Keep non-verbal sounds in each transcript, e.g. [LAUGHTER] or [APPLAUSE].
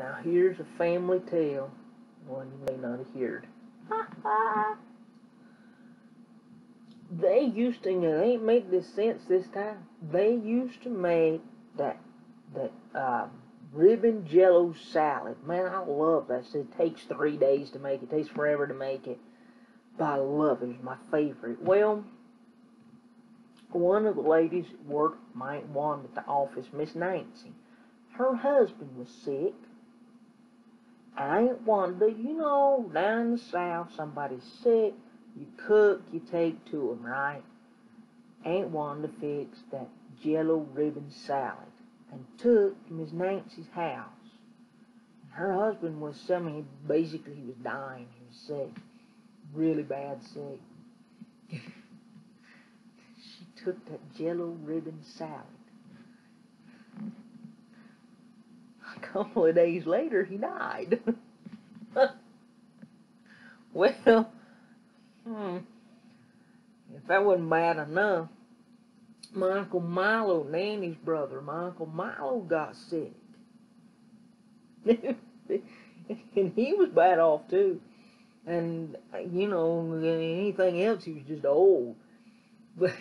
Now here's a family tale, one you may not have heard. [LAUGHS] they used to, and it ain't make this sense this time. They used to make that that uh, ribbon jello salad. Man, I love that. It takes three days to make it. it. Takes forever to make it. But I love it. It's my favorite. Well, one of the ladies worked my one at the office, Miss Nancy. Her husband was sick. I ain't wonder, you know, down in the south, somebody's sick, you cook, you take to them, right? Ain't one to fix that jello ribbon salad and took Miss Nancy's house. Her husband was, I mean, basically he was dying. He was sick, really bad sick. [LAUGHS] she took that jello ribbon salad. A [LAUGHS] couple of days later, he died. [LAUGHS] well, hmm, if that wasn't bad enough, my Uncle Milo, Nanny's brother, my Uncle Milo got sick. [LAUGHS] and he was bad off too. And, you know, anything else, he was just old. But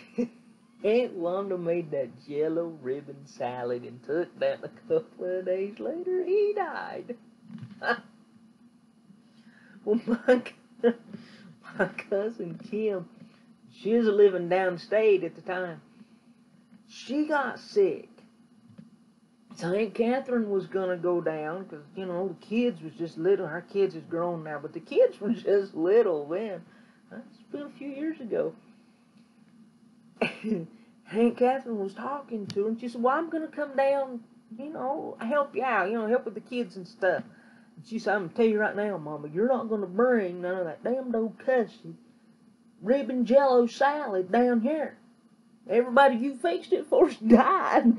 Aunt Wanda made that jello ribbon salad and took that a couple of days later, he died. [LAUGHS] well, my, [LAUGHS] my cousin Kim, she was living downstate at the time she got sick. So Aunt Catherine was gonna go down because you know the kids was just little. Her kids is grown now, but the kids were [LAUGHS] just little then. That's been a few years ago. [LAUGHS] Aunt Catherine was talking to her, and she said, "Well, I'm gonna come down, you know, help you out, you know, help with the kids and stuff." And she said, "I'm gonna tell you right now, Mama, you're not gonna bring none of that damned old cussy ribbon jello salad down here." Everybody you fixed it for's [LAUGHS] died.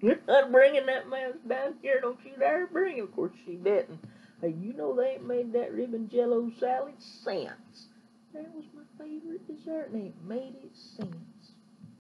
You're not bringing that mess down here. Don't you dare bring it. Of course, she didn't. Hey, you know they ain't made that ribbon jello salad since. That was my favorite dessert, and they made it since.